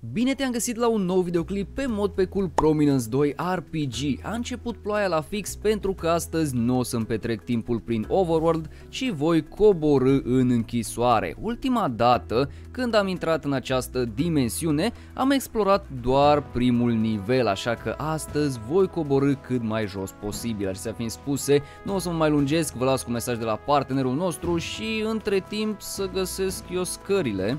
Bine te-am găsit la un nou videoclip pe mod pe cool Prominence 2 RPG. A început ploaia la fix pentru că astăzi nu o să-mi petrec timpul prin Overworld, ci voi coborâ în închisoare. Ultima dată când am intrat în această dimensiune am explorat doar primul nivel, așa că astăzi voi coborâ cât mai jos posibil. Așa fiind spuse, nu o să mă mai lungesc, vă las cu mesaj de la partenerul nostru și între timp să găsesc eu scările.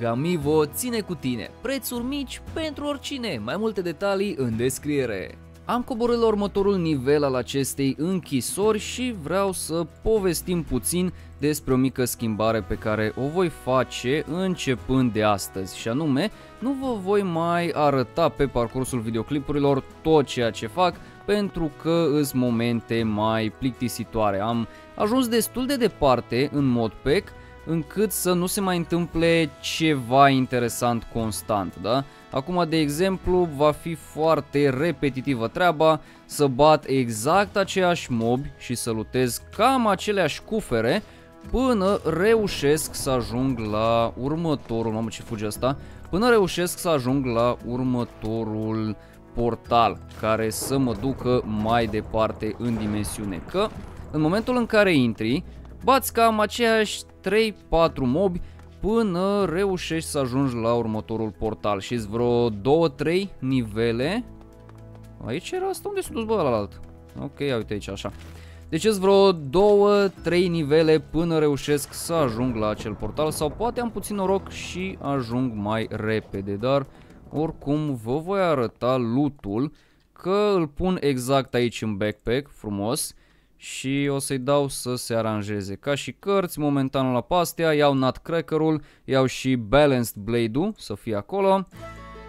Gamivo ține cu tine, prețuri mici pentru oricine, mai multe detalii în descriere. Am coborât la următorul nivel al acestei închisori și vreau să povestim puțin despre o mică schimbare pe care o voi face începând de astăzi și anume nu vă voi mai arăta pe parcursul videoclipurilor tot ceea ce fac pentru că îs momente mai plictisitoare. Am ajuns destul de departe în mod pack încât să nu se mai întâmple ceva interesant constant, da? Acum, de exemplu, va fi foarte repetitivă treaba să bat exact aceiași mobi și să lutez cam aceleași cufere până reușesc să ajung la următorul, mamă ce fuge asta, până reușesc să ajung la următorul portal care să mă ducă mai departe în dimensiune. Că în momentul în care intri, bați cam aceiași 3-4 mobi până reușești să ajungi la următorul portal și vreo 2-3 nivele. Aici era asta unde s-a dus bă la alt. Ok, uite aici așa. Deci îți vreo 2-3 nivele până reușesc să ajung la acel portal sau poate am puțin noroc și ajung mai repede, dar oricum vă voi arăta lootul că îl pun exact aici în backpack, frumos și o să-i dau să se aranjeze. Ca și cărți, momentan la pastea, iau Nutcracker-ul, iau și Balanced Blade-ul să fie acolo.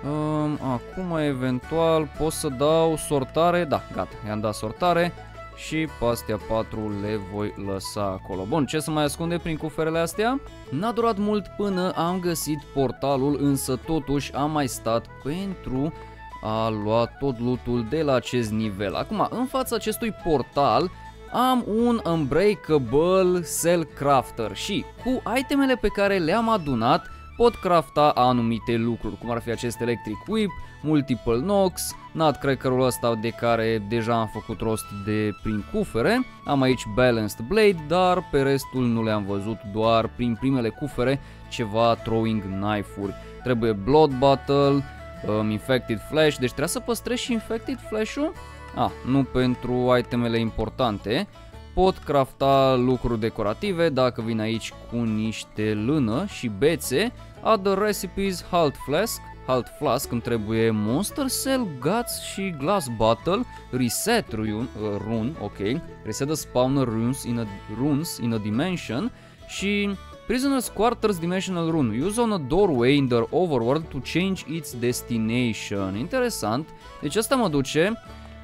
Um, acum, eventual, pot să dau sortare, da, gata, i-am dat sortare și pastea 4 le voi lăsa acolo. Bun, ce să mai ascunde prin cuferele astea? N-a durat mult până am găsit portalul, însă totuși am mai stat pentru a lua tot lootul de la acest nivel. Acum, în fața acestui portal, am un Unbreakable Cell Crafter și cu itemele pe care le-am adunat pot crafta anumite lucruri, cum ar fi acest Electric Whip, Multiple Nox, Nutcracker-ul ăsta de care deja am făcut rost de prin cufere, am aici Balanced Blade, dar pe restul nu le-am văzut, doar prin primele cufere ceva Throwing Knife-uri. Trebuie Blood Battle, um, Infected Flash, deci trebuie să păstrezi și Infected Flash-ul? Ah, nu pentru itemele importante. Pot crafta lucruri decorative dacă vin aici cu niște lână și bețe. Other recipes, halt flask, halt flask îmi trebuie monster cell, guts și glass bottle, reset rune, uh, rune ok, reset the spawner runes in a, runes in a dimension și Prisoner's Quarters Dimensional Rune. Use on a doorway in the overworld to change its destination. Interesant. Deci asta mă duce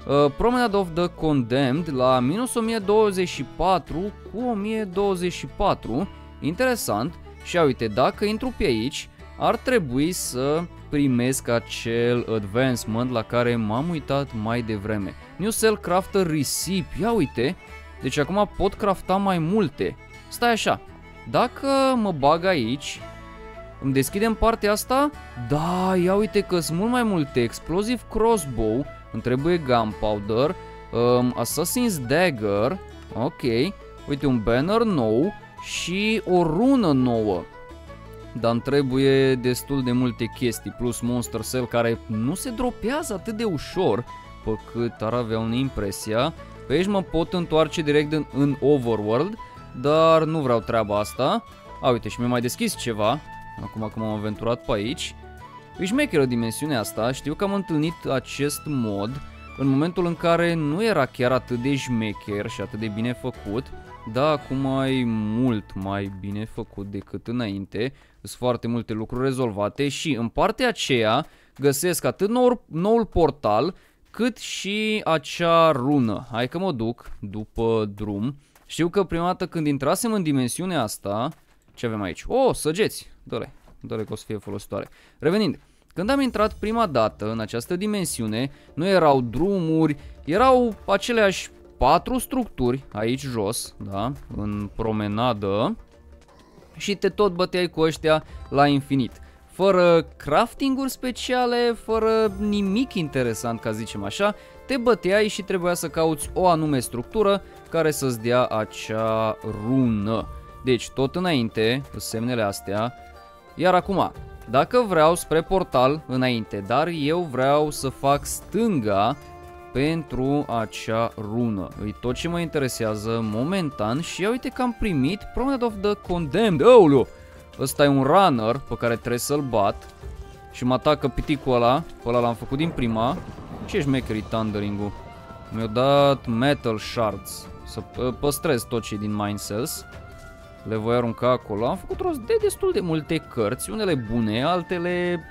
Uh, Promenade of the Condemned la minus 1024 cu 1024. Interesant. Și uite, dacă intru pe aici, ar trebui să primesc acel advancement la care m-am uitat mai devreme. New Cell Crafter Recipe. Ia uite, deci acum pot crafta mai multe. Stai așa, dacă mă bag aici, îmi deschidem partea asta? Da, ia uite că sunt mult mai multe. Explosive Crossbow, îmi trebuie Gunpowder, um, Assassin's Dagger, ok, uite un banner nou și o rună nouă. Dar îmi trebuie destul de multe chestii, plus Monster Cell care nu se dropează atât de ușor, pe cât ar avea un impresia. Pe aici mă pot întoarce direct în, în Overworld, dar nu vreau treaba asta. A, uite, și mi-a mai deschis ceva, acum că m-am aventurat pe aici. E șmecheră dimensiunea asta, știu că am întâlnit acest mod în momentul în care nu era chiar atât de șmecher și atât de bine făcut, dar acum e mult mai bine făcut decât înainte, sunt foarte multe lucruri rezolvate și în partea aceea găsesc atât noul, noul portal cât și acea rună. Hai că mă duc după drum. Știu că prima dată când intrasem în dimensiunea asta, ce avem aici? Oh, săgeți! Dă-le! Doar că o să fie folositoare. Revenind, când am intrat prima dată în această dimensiune, nu erau drumuri, erau aceleași patru structuri aici jos, da, în promenadă și te tot băteai cu ăștia la infinit. fără craftinguri speciale, fără nimic interesant, ca zicem așa, te băteai și trebuia să cauți o anume structură care să-ți dea acea rună. Deci, tot înainte, semnele astea, iar acum, dacă vreau spre portal înainte, dar eu vreau să fac stânga pentru acea rună. E tot ce mă interesează momentan și ia uite că am primit Promenade of the Condemned. Aoleu! Ăsta e un runner pe care trebuie să-l bat și mă atacă piticul ăla. Pe ăla l-am făcut din prima. Ce șmecherii Thundering-ul? Mi-a dat Metal Shards. Să păstrez tot ce din Mind Cells. Le voi arunca acolo. Am făcut rost de destul de multe cărți, unele bune, altele...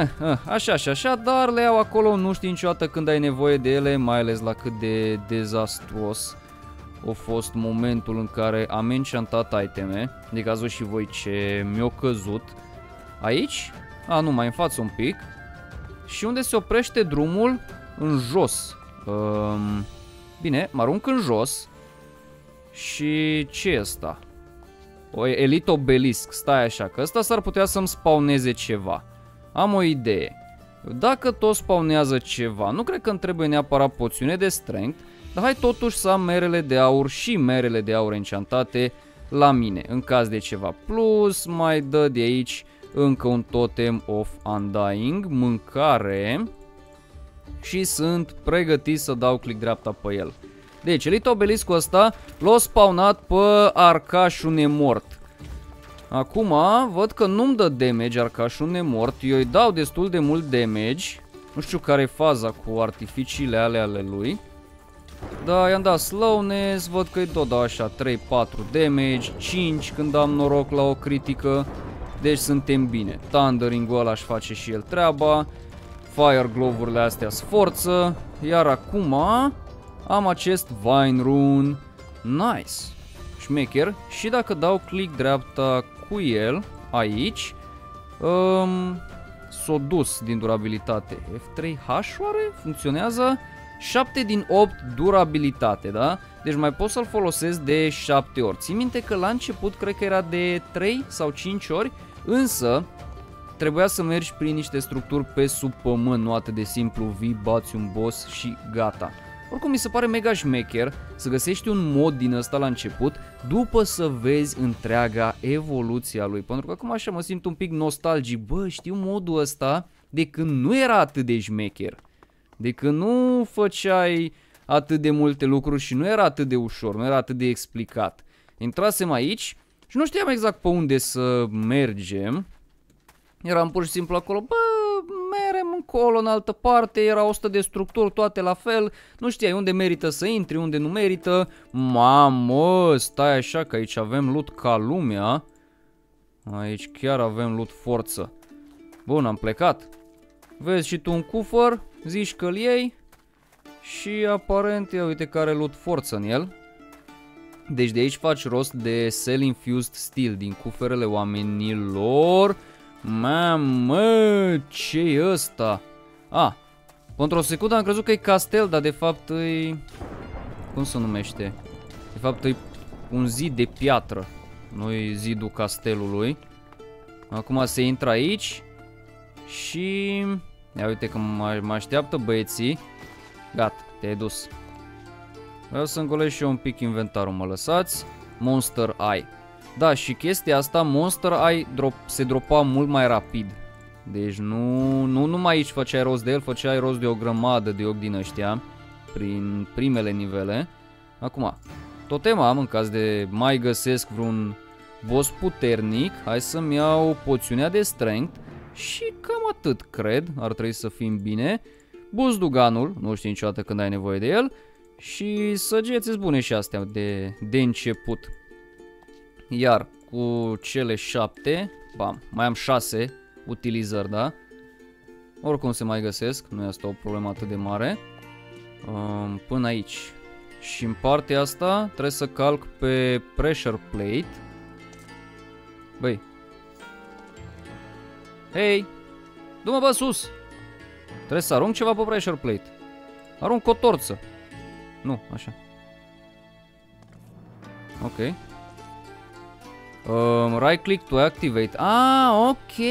Eh, eh, așa și așa, dar le iau acolo, nu știi niciodată când ai nevoie de ele, mai ales la cât de dezastruos a fost momentul în care am enchantat iteme, de cazul și voi ce mi-a căzut. Aici? A, nu, mai în față un pic. Și unde se oprește drumul? În jos. Um, bine, mă arunc în jos. Și ce e asta? O Elite Obelisk, stai așa, că ăsta s-ar putea să-mi spawneze ceva. Am o idee. Dacă tot spawnează ceva, nu cred că îmi trebuie neapărat poțiune de strength, dar hai totuși să am merele de aur și merele de aur enchantate la mine, în caz de ceva. Plus mai dă de aici încă un totem of undying, mâncare și sunt pregătit să dau click dreapta pe el. Deci, Elite Obeliscul ăsta l-a spawnat pe arcașul nemort. Acum, văd că nu-mi dă damage arcașul nemort, eu îi dau destul de mult damage. Nu știu care e faza cu artificiile alea ale lui. Da, i-am dat slowness, văd că îi tot dau așa 3-4 damage, 5 când am noroc la o critică. Deci suntem bine. Thundering-ul ăla își face și el treaba. Fire Glove-urile astea sforță. Iar acum am acest Vine Rune. Nice. Șmecher. Și dacă dau click dreapta cu el, aici, um, s-o dus din durabilitate. F3H oare? Funcționează? 7 din 8 durabilitate, da? Deci mai pot să-l folosesc de 7 ori. Țin minte că la început cred că era de 3 sau 5 ori, însă trebuia să mergi prin niște structuri pe sub pământ, nu atât de simplu, vii, bați un boss și gata. Oricum mi se pare mega șmecher să găsești un mod din ăsta la început după să vezi întreaga evoluție a lui. Pentru că acum așa mă simt un pic nostalgic. Bă, știu modul ăsta de când nu era atât de șmecher. De când nu făceai atât de multe lucruri și nu era atât de ușor, nu era atât de explicat. Intrasem aici și nu știam exact pe unde să mergem. Eram pur și simplu acolo, bă, merem încolo în altă parte, era 100 de structuri, toate la fel, nu știai unde merită să intri, unde nu merită. Mamă, stai așa că aici avem loot ca lumea. Aici chiar avem loot forță. Bun, am plecat. Vezi și tu un cufăr, zici că-l iei și aparent, ia uite care loot forță în el. Deci de aici faci rost de Cell Infused Steel din cuferele oamenilor. Mamă, ce e ăsta? A, pentru o secundă am crezut că e castel, dar de fapt e... Cum se numește? De fapt e un zid de piatră, nu e zidul castelului. Acum se intră aici și... Ia uite că mă așteaptă băieții. Gata, te-ai dus. Vreau să îngolesc și eu un pic inventarul, mă lăsați. Monster Eye. Da, și chestia asta, Monster Eye drop, se dropa mult mai rapid. Deci nu, nu numai aici făceai rost de el, făceai rost de o grămadă de ochi din ăștia, prin primele nivele. Acum, totem am în caz de mai găsesc vreun boss puternic, hai să-mi iau poțiunea de strength și cam atât cred, ar trebui să fim bine. Buzduganul, nu știi niciodată când ai nevoie de el, și săgeți bune și astea de, de început. Iar cu cele șapte, bam, mai am șase utilizări, da? Oricum se mai găsesc, nu este o problemă atât de mare. Um, până aici. Și în partea asta trebuie să calc pe pressure plate. Băi. Hei! Du-mă bă sus! Trebuie să arunc ceva pe pressure plate. Arunc o torță. Nu, așa. Ok. Um, right click to activate. Ah, ok.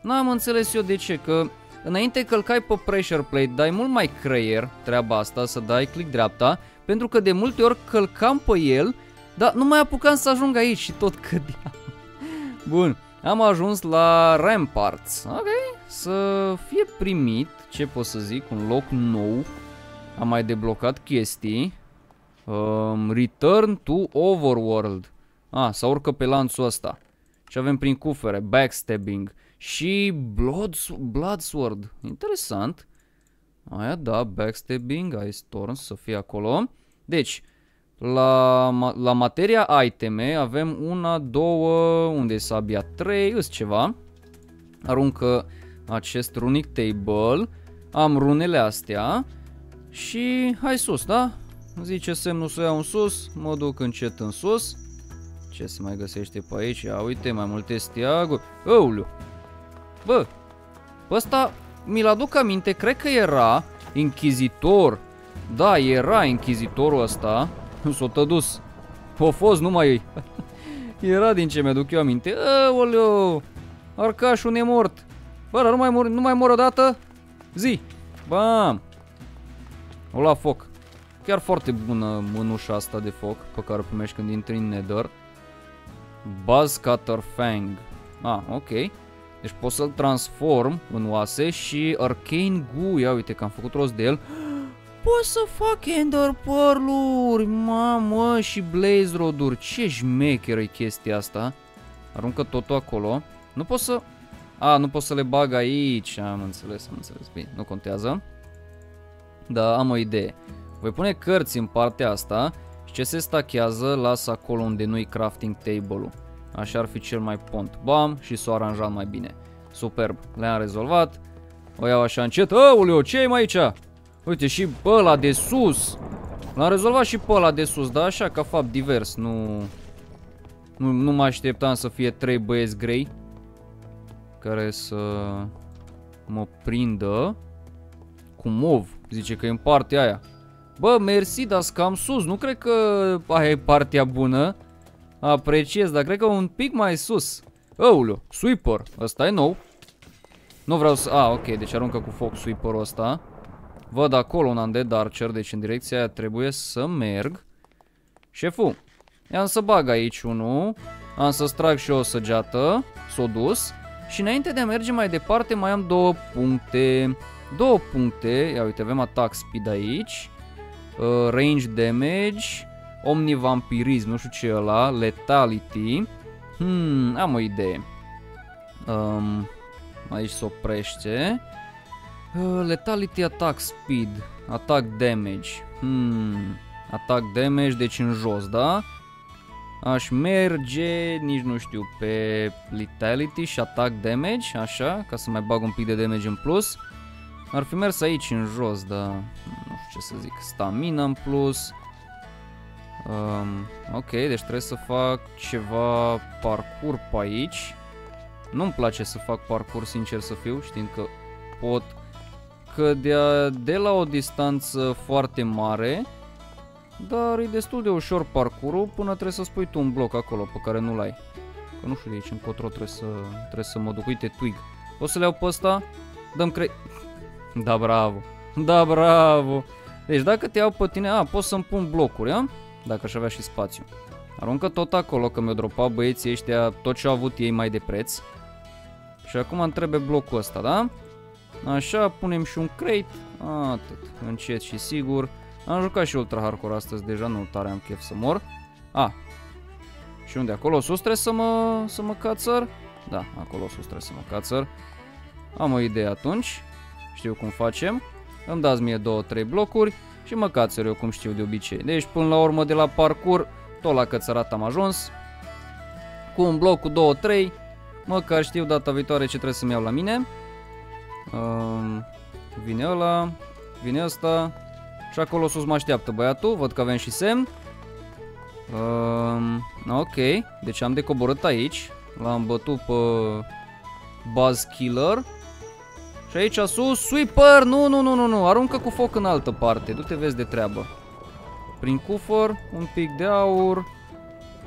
N-am înțeles eu de ce, că înainte călcai pe pressure plate, dai mult mai creier treaba asta, să dai click dreapta, pentru că de multe ori călcam pe el, dar nu mai apucam să ajung aici și tot cădeam. Bun, am ajuns la Ramparts. Ok, să fie primit, ce pot să zic, un loc nou. Am mai deblocat chestii. Um, return to Overworld. Ah, să urcă pe lanțul ăsta. Și avem prin cufere, backstabbing și blood, Bloodsword. Interesant. Aia da, backstabbing, Ice Storms să fie acolo. Deci, la, la materia iteme avem una, două, unde e sabia? Trei, îs ceva. Aruncă acest runic table. Am runele astea. Și hai sus, da? Zice semnul să iau în sus, mă duc încet în sus. Ce se mai găsește pe aici? Ia uite, mai multe steaguri. Ăuliu! Bă, ăsta mi-l aduc aminte, cred că era inchizitor. Da, era inchizitorul ăsta. S-o tădus. O fost numai ei. era din ce mi-aduc eu aminte. Aoleu! Arcașul nemort. Bă, dar nu mai mor, nu mai mor odată? Zi! Bam! O la foc. Chiar foarte bună mânușa asta de foc pe care o primești când intri în Nether. Buzz Cutter Fang. Ah, ok. Deci pot să-l transform în oase și Arcane Goo, ia uite că am făcut rost de el. Pot să fac Ender Pearl-uri, mamă, și Blaze Rod-uri. Ce șmecheră e chestia asta. Aruncă totul acolo. Nu pot să... A, nu pot să le bag aici. Am înțeles, am înțeles. Bine, nu contează. Da, am o idee. Voi pune cărți în partea asta și ce se stachează las acolo unde nu-i crafting table-ul. Așa ar fi cel mai pont. Bam, și s-o aranjat mai bine. Superb, le-am rezolvat. O iau așa încet. Aoleo, ce e mai aici? Uite, și pe ăla de sus. L-am rezolvat și pe ăla de sus, dar așa, ca fapt divers. Nu, nu, nu mă așteptam să fie trei băieți grei care să mă prindă cu mov. Zice că e în partea aia. Bă, mersi, dar cam sus. Nu cred că aia e partea bună. Apreciez, dar cred că un pic mai sus. Auleu, sweeper. Ăsta e nou. Nu vreau să... A, ok, deci aruncă cu foc sweeper-ul ăsta. Văd acolo un undead archer, deci în direcția aia trebuie să merg. Șeful, i-am să bag aici unul. Am să strag și o săgeată. S-o dus. Și înainte de a merge mai departe mai am două puncte. Două puncte. Ia uite, avem attack speed aici. Uh, range damage. Omnivampirism, nu știu ce e ăla. Letality. Hmm, am o idee. Um, aici se oprește. Uh, letality attack speed. Attack damage. Hmm, attack damage, deci în jos, da? Aș merge, nici nu știu, pe Lethality și Attack Damage, așa, ca să mai bag un pic de damage în plus. Ar fi mers aici în jos, dar nu știu ce să zic, stamina în plus. Um, ok, deci trebuie să fac ceva parcurs pe aici. Nu-mi place să fac parcurs, sincer să fiu, știind că pot cădea de la o distanță foarte mare dar e destul de ușor parcurul până trebuie să spui tu un bloc acolo pe care nu-l ai. Că nu știu de aici încotro trebuie să, trebuie să mă duc. Uite, twig. O să le iau pe ăsta. Dăm cre... Da, bravo. Da, bravo. Deci dacă te iau pe tine, a, pot să-mi pun blocuri, a? Dacă aș avea și spațiu. Aruncă tot acolo, că mi-au dropat băieții ăștia tot ce au avut ei mai de preț. Și acum îmi trebuie blocul ăsta, da? Așa, punem și un crate. Atât. Încet și sigur. Am jucat și Ultra Hardcore astăzi deja, nu tare am chef să mor. A. Și unde? Acolo sus trebuie să mă, să mă cațăr? Da, acolo sus trebuie să mă cațăr. Am o idee atunci. Știu cum facem. Îmi dați mie 2-3 blocuri și mă cațăr eu cum știu de obicei. Deci până la urmă de la parcur, tot la cățărat am ajuns. Cu un bloc cu 2-3, măcar știu data viitoare ce trebuie să-mi iau la mine. Um, vine ăla, vine ăsta, și acolo sus mă așteaptă băiatul, văd că avem și semn. Um, ok, deci am decoborât aici. L-am bătut pe Buzz Killer. Și aici sus, sweeper, nu, nu, nu, nu, nu, aruncă cu foc în altă parte, du-te vezi de treabă. Prin cufăr, un pic de aur.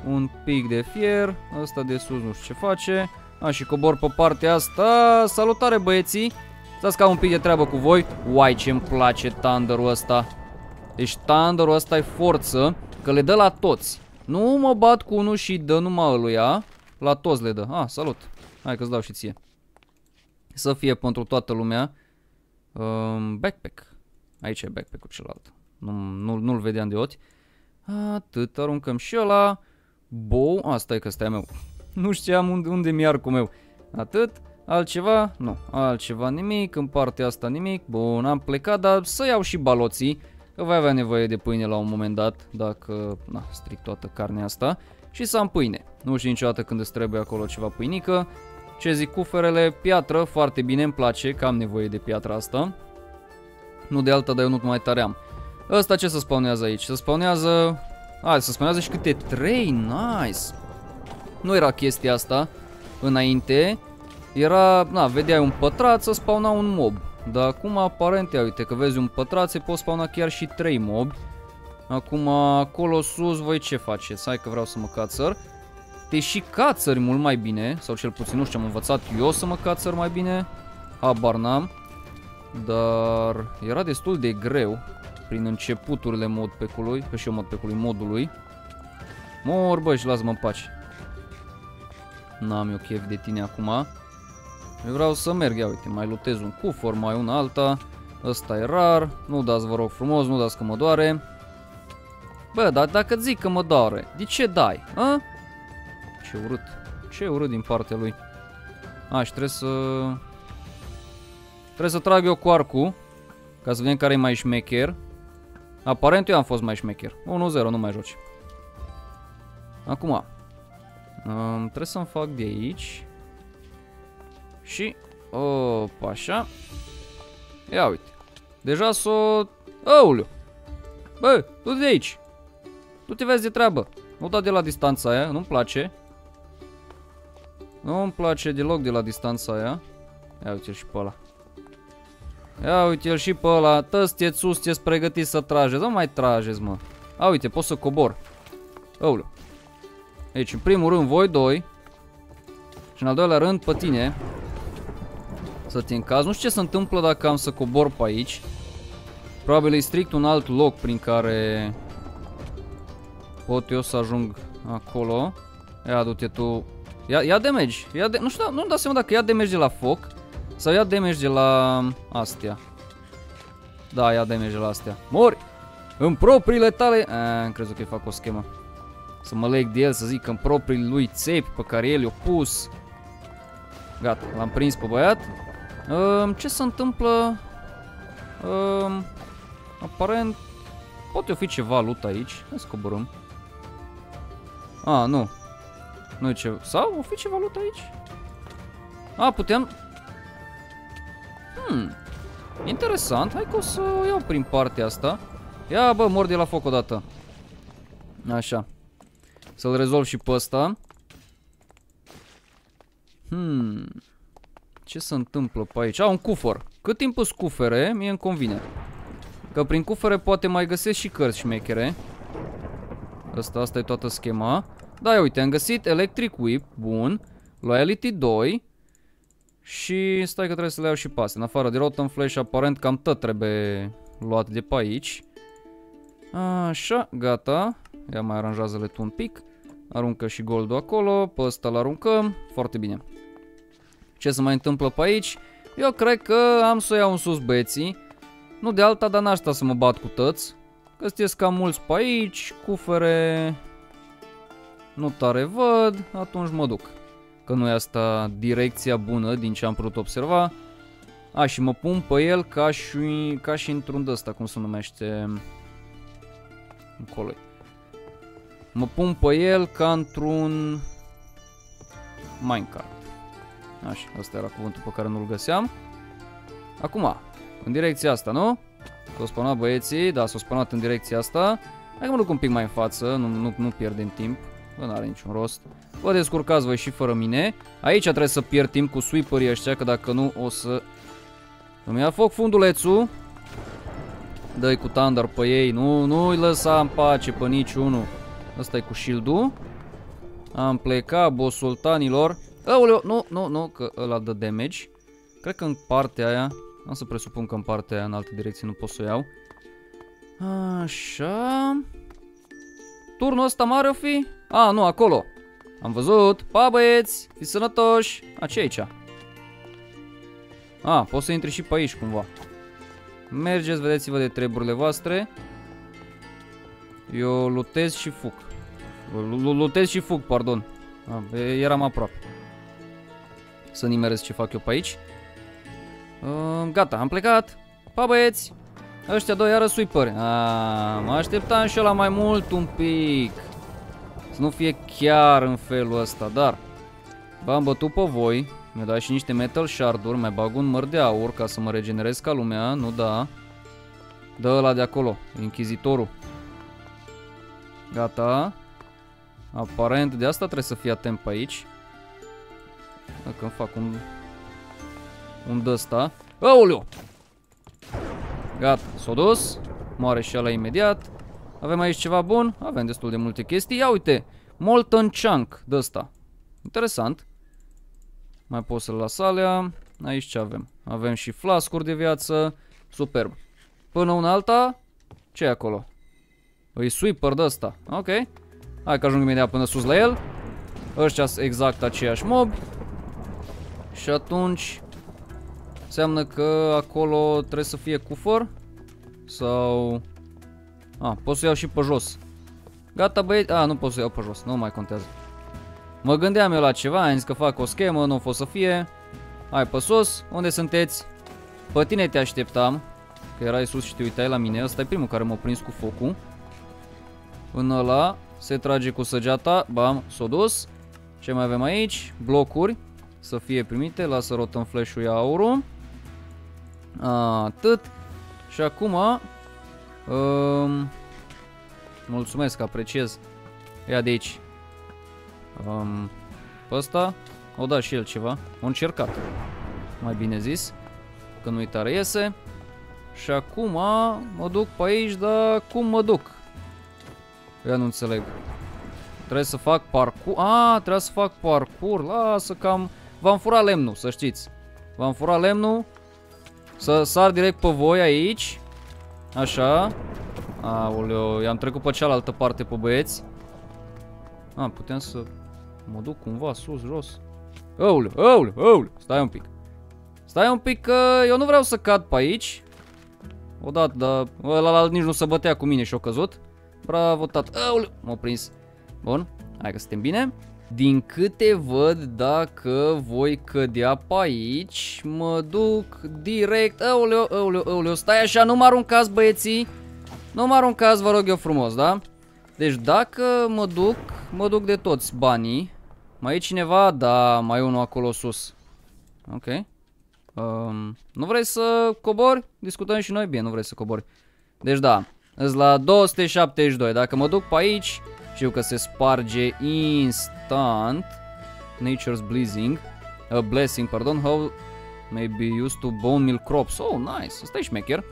un pic de fier, ăsta de sus nu știu ce face. A, și cobor pe partea asta. Salutare băieții! Stați ca un pic de treabă cu voi. Uai, ce-mi place Thunder-ul ăsta. Deci Thunder-ul ăsta e forță, că le dă la toți. Nu mă bat cu unul și dă numai ăluia. La toți le dă. Ah, salut. Hai că-ți dau și ție. Să fie pentru toată lumea. Um, backpack. Aici e backpack-ul celălalt. Nu, nu, nu-l vedeam de ochi. Atât, aruncăm și ăla. Bow, asta e că stai meu. Nu știam unde, unde mi arcul meu. Atât. Altceva? Nu. Altceva nimic. În partea asta nimic. Bun, am plecat, dar să iau și baloții. Că voi avea nevoie de pâine la un moment dat. Dacă, na, stric toată carnea asta. Și să am pâine. Nu știu niciodată când îți trebuie acolo ceva pâinică. Ce zic cuferele? Piatră, foarte bine, îmi place, că am nevoie de piatra asta. Nu de alta, dar eu nu mai tare am. Ăsta ce se spawnează aici? Se spawnează... Hai, se spawnează și câte trei, nice! Nu era chestia asta înainte. Era, na, vedeai un pătrat, să spawna un mob. Dar acum aparent, ia uite, că vezi un pătrat, se pot spawna chiar și trei mobi. Acum, acolo sus, voi ce faceți? Hai că vreau să mă cațăr. Te și cațări mult mai bine, sau cel puțin nu știu, am învățat eu să mă cațăr mai bine. Habar n-am. Dar era destul de greu prin începuturile modpack-ului, că și eu modpack-ului modului. Mor, bă, și lasă-mă în pace. N-am eu chef de tine acum. Eu vreau să merg, ia uite, mai lutez un cufor, mai un alta. Ăsta e rar, nu dați vă rog frumos, nu dați că mă doare. Bă, dar dacă zic că mă doare, de ce dai, a? Ce urât, ce urât din partea lui. Aș, și trebuie să... Trebuie să trag eu cu arcul, ca să vedem care e mai șmecher. Aparent eu am fost mai șmecher. 1-0, nu mai joci. Acum. Um, trebuie să-mi fac de aici. Și... Opa, așa. Ia uite. Deja s-o... Aoleu. Bă, du-te de aici. Tu te vezi de treabă. Nu da de la distanța aia, nu-mi place. Nu-mi place deloc de la distanța aia. Ia uite și pe ăla. Ia uite-l și pe ăla. Tă sunteți sus, sunteți pregătiți să trageți. Nu mai trageți, mă. A, uite, pot să cobor. Aoleu. Deci, în primul rând, voi doi. Și în al doilea rând, pe tine. Să te încaz. Nu știu ce se întâmplă dacă am să cobor pe aici. Probabil e strict un alt loc prin care pot eu să ajung acolo. Ia du-te tu. Ia, ia damage. Ia de nu știu, nu-mi dau seama dacă ia damage de la foc. Sau ia damage de la astea. Da, ia damage de la astea. Mori! În propriile tale... A, am crezut că îi fac o schemă. Să mă leg de el, să zic în propriile lui țepi pe care el i-a pus. Gata, l-am prins pe băiat. Um, ce se întâmplă? Um, aparent poate fi ceva loot aici. Hai să coborâm. A, nu. Nu e ce... Sau o fi ceva loot aici? A, putem... Hmm. Interesant. Hai că o să o iau prin partea asta. Ia, bă, mor de la foc odată. Așa. Să-l rezolv și pe ăsta. Hmm. Ce se întâmplă pe aici? A, un cufor. Cât timp îți cufere, mie îmi convine. Că prin cufere poate mai găsesc și cărți șmechere. Asta, asta e toată schema. Da, uite, am găsit Electric Whip, bun. Loyalty 2. Și stai că trebuie să le iau și pase. În afară de Rotten Flash, aparent cam tot trebuie luat de pe aici. Așa, gata. Ia mai aranjează-le tu un pic. Aruncă și goldul acolo. Pe ăsta l aruncăm. Foarte bine. Ce se mai întâmplă pe aici? Eu cred că am să o iau în sus băieții. Nu de alta, dar n-aș să mă bat cu tăți. Că sunteți cam mulți pe aici. Cufere... Nu tare văd. Atunci mă duc. Că nu e asta direcția bună din ce am putut observa. A, și mă pun pe el ca și, ca și într-un ăsta, cum se numește... Încolo Mă pun pe el ca într-un minecart. Așa, asta era cuvântul pe care nu-l găseam. Acum, în direcția asta, nu? S-au spawnat băieții, da, s-au spawnat în direcția asta. Hai că mă duc un pic mai în față, nu, nu, nu pierdem timp. Bă, n-are niciun rost. Vă descurcați voi și fără mine. Aici trebuie să pierd timp cu sweeperii ăștia, că dacă nu o să... Îmi ia foc fundulețul. Dă-i cu thunder pe ei. Nu, nu-i lăsa în pace pe niciunul. Ăsta e cu shield-ul. Am plecat, boss sultanilor. Aoleu, nu, nu, nu, că ăla dă damage. Cred că în partea aia, am să presupun că în partea aia, în altă direcție, nu pot să o iau. Așa... Turnul ăsta mare o fi? A, nu, acolo. Am văzut. Pa, băieți! Fiți sănătoși! A, ce aici? A, pot să intri și pe aici, cumva. Mergeți, vedeți-vă de treburile voastre. Eu lutez și fug. Lutez și fug, pardon. A, eram aproape. Să nimerez ce fac eu pe aici. Uh, gata, am plecat. Pa băieți! Ăștia doi iară sweeper. Ah, mă așteptam și la mai mult un pic. Să nu fie chiar în felul ăsta, dar v-am bătut pe voi. Mi-a dat și niște metal shard-uri, mai bag un măr de aur ca să mă regenerez ca lumea, nu da. Dă ăla de acolo, inchizitorul. Gata. Aparent de asta trebuie să fie atent pe aici. Dacă îmi fac un... Un dăsta. Aoleu! Gata, s-a dus. Moare și ăla imediat. Avem aici ceva bun? Avem destul de multe chestii. Ia uite, Molten Chunk de ăsta. Interesant. Mai pot să-l las alea. Aici ce avem? Avem și flascuri de viață. Superb. Până una alta, ce e acolo? E sweeper de ăsta. Ok. Hai că ajung imediat până sus la el. Ăștia sunt exact aceiași mob. Și atunci Înseamnă că acolo trebuie să fie cufăr? Sau... A, pot să iau și pe jos. Gata băieți, a, nu pot să iau pe jos, nu mai contează. Mă gândeam eu la ceva, am zis că fac o schemă, nu o fost să fie. Hai pe sus, unde sunteți? Pe tine te așteptam, că erai sus și te uitai la mine. Ăsta e primul care m-a prins cu focul. Până la se trage cu săgeata, bam, s-o dus. Ce mai avem aici? Blocuri să fie primite, lasă rotăm flash-ul ia aurul. Atât. Și acum... Um, mulțumesc, apreciez. Ia de aici. Um, pe ăsta o da și el ceva. O încercat. Mai bine zis. Că nu uitare iese. Și acum mă duc pe aici, dar cum mă duc? Eu nu înțeleg. Trebuie să fac parcur. A, trebuie să fac parcur. Lasă cam... V-am furat lemnul, să știți. V-am furat lemnul să sar direct pe voi aici. Așa. Aoleo, i-am trecut pe cealaltă parte pe băieți. A, putem să mă duc cumva sus, jos. Aoleu, aoleu, aoleu, stai un pic. Stai un pic că eu nu vreau să cad pe aici. Odată, dar ăla nici nu se bătea cu mine și-a căzut. Bravo, tat. Aoleu, m-a prins. Bun, hai că suntem bine. Din câte văd, dacă voi cădea pe aici, mă duc direct... Aoleu, aoleu, aoleu, stai așa, nu mă aruncați băieții. Nu mă aruncați, vă rog eu frumos, da? Deci dacă mă duc, mă duc de toți banii. Mai e cineva? Da, mai e unul acolo sus. Ok. Um, nu vrei să cobori? Discutăm și noi. Bine, nu vrei să cobori. Deci da, îți la 272. Dacă mă duc pe aici, știu că se sparge instant. Nature's Blessing. A blessing, pardon. How may be used to bone meal crops. Oh, nice. Asta e șmecher.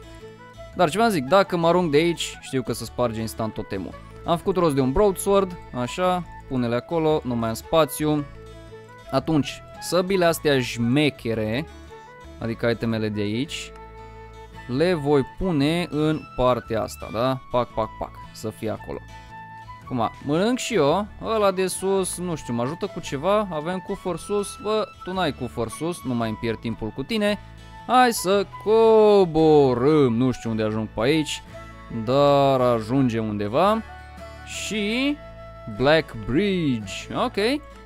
Dar ce v-am zic, dacă mă arunc de aici, știu că se sparge instant totemul. Am făcut rost de un broadsword, așa, pune-le acolo, nu mai am spațiu. Atunci, săbile astea jmechere, adică itemele de aici, le voi pune în partea asta, da? Pac, pac, pac, să fie acolo. Acum, mănânc și eu, ăla de sus, nu știu, mă ajută cu ceva, avem cufăr sus, bă, tu n-ai cufăr sus, nu mai îmi pierd timpul cu tine. Hai să coborâm, nu știu unde ajung pe aici, dar ajungem undeva. Și Black Bridge, ok.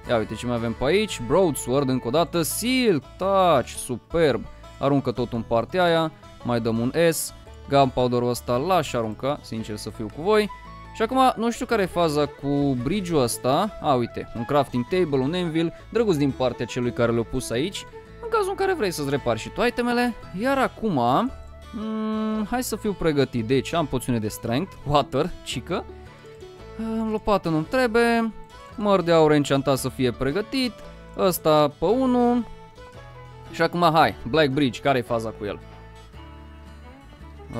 Ia uite ce mai avem pe aici, Broadsword încă o dată, Silk Touch, superb. Aruncă tot în partea aia, mai dăm un S, Gunpowder-ul ăsta l-aș arunca, sincer să fiu cu voi. Și acum nu știu care e faza cu bridge-ul ăsta. A, uite, un crafting table, un anvil, drăguț din partea celui care l-a pus aici. În cazul în care vrei să-ți repari și tu itemele. Iar acum, mm, hai să fiu pregătit. Deci am poțiune de strength, water, cică. Lopată nu trebuie. Măr de aur enchantat să fie pregătit. Ăsta pe 1. Și acum hai, Black Bridge, care e faza cu el?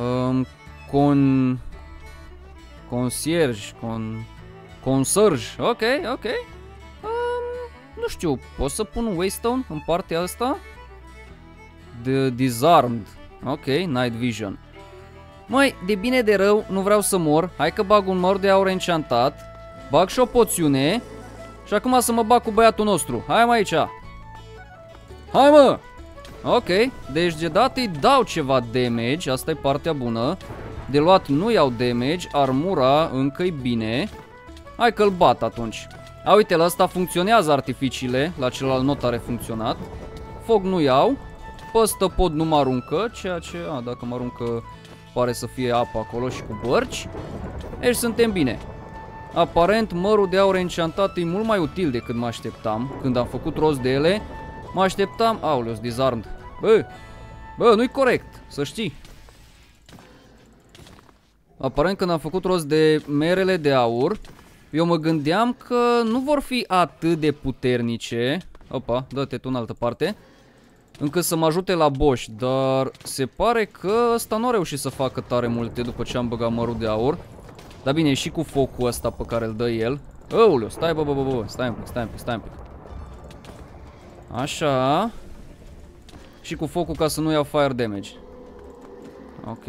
Um, con Concierge, con... Conserge, ok, ok. Nu știu, pot să pun un Waystone în partea asta? The Disarmed. Ok, Night Vision. Mai, de bine de rău, nu vreau să mor. Hai că bag un mor de aur enchantat. Bag și o poțiune. Și acum să mă bag cu băiatul nostru. Hai mai aici. Hai mă! Ok, deci de dat îi dau ceva damage, asta e partea bună. De luat nu iau damage, armura încă e bine. Hai că-l bat atunci. A, uite, la asta funcționează artificiile, la celălalt not are funcționat. Foc nu iau, păstă pod nu mă aruncă, ceea ce, a, dacă mă aruncă pare să fie apă acolo și cu bărci. Deci suntem bine. Aparent, mărul de aur enchantat e mult mai util decât mă așteptam. Când am făcut rost de ele, mă așteptam... Aoleu, disarmed. Bă, bă, nu-i corect, să știi. Aparent când am făcut rost de merele de aur, eu mă gândeam că nu vor fi atât de puternice. Opa, dă-te tu în altă parte. Încât să mă ajute la boș, dar se pare că ăsta nu a reușit să facă tare multe după ce am băgat mărul de aur. Dar bine, și cu focul ăsta pe care îl dă el. Aoleu, stai bă, bă, bă, bă, stai un pic, stai un pic, stai un pic. Așa. Și cu focul ca să nu iau fire damage. Ok,